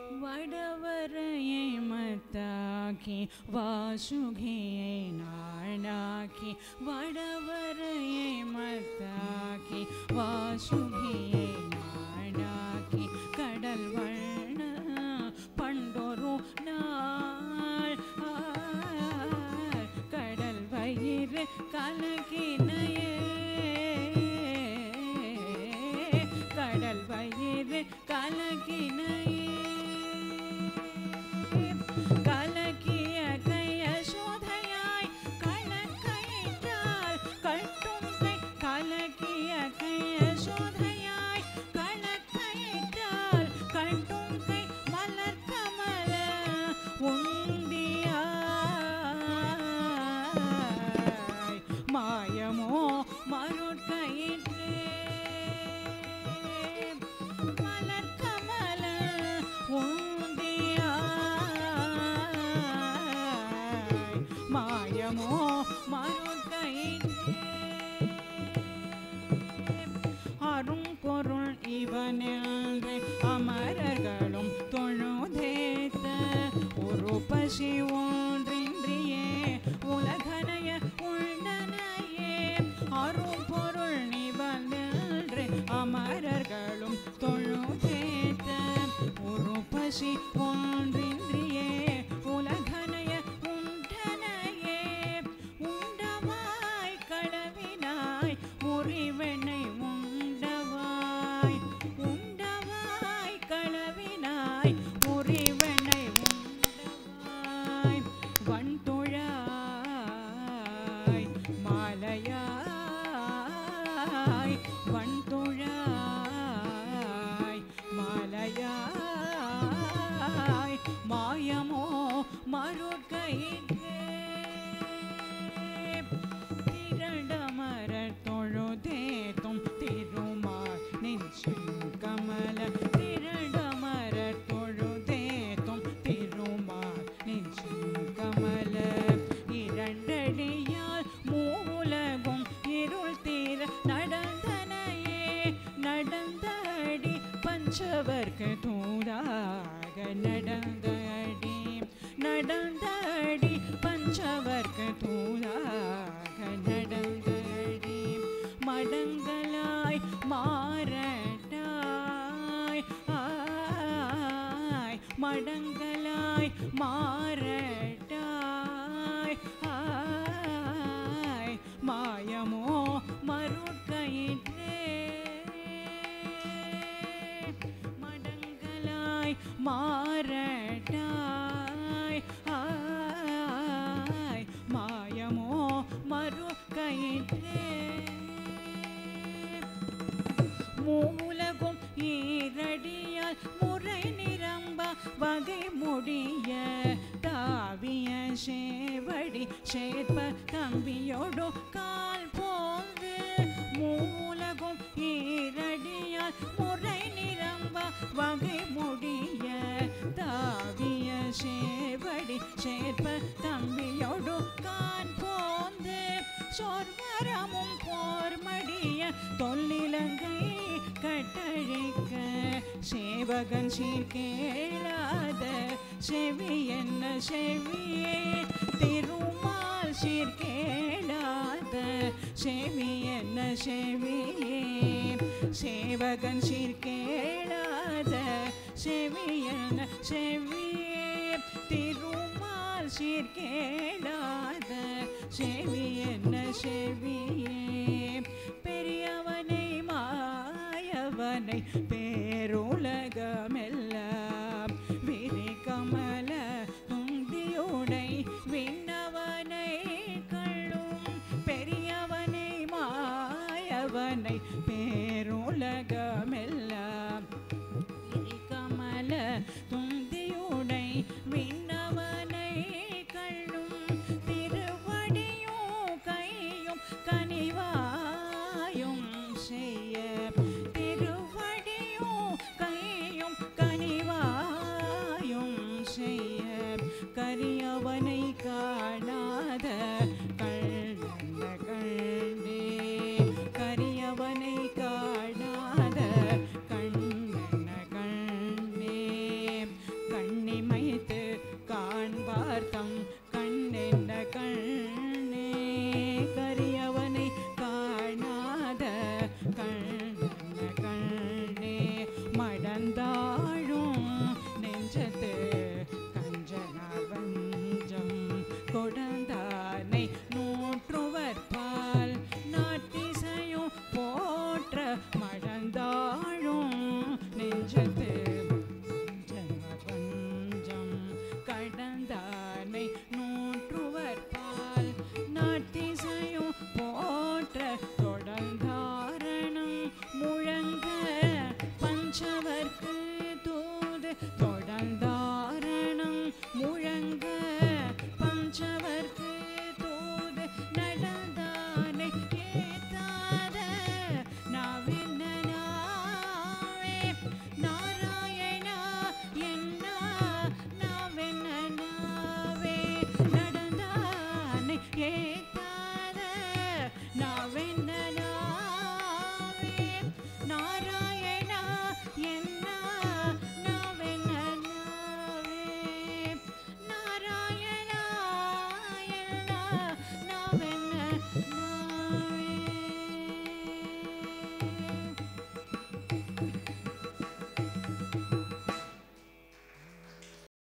वडवरये मताखि वासुघे नाणाखि वडवरये मताखि वासुघे மாலையாய் வன்துழாய் மாலையாய் மாயமோ மருட்கயிற்றே நடந்தடி பஞ்சவர்க்கு தூதாக நடந்தடி நடந்தடி பஞ்சவர்க்கு தூதாக நடந்தடி மடங்களாய் மாறட்டாய். மடங்களாய் மாறட்டாய் சேர்ப்ப கம்பியோடு கால் போந்து மூலகும் ஈரடியால் முறை நிரம்ப வகை முடிய தாவிய சேவடி சேர்ப்ப தம்பியோடு கால் போந்து சொர்வரமும் போர்மடிய தொல்லிலங்கை கட்டழிக்க சேவகன் சீர்கேளாத செவி என்ன செவியே? திருமா சீர்கேளாத செவி என்ன செவியே சேவகன் சீர்கேளாத செவி என்ன செவியே திருமால் சீர்கேளாத செவி என்ன செவியே பெரியவனை மாயவனை பேரும் தலை